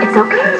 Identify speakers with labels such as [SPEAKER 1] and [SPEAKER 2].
[SPEAKER 1] It's okay.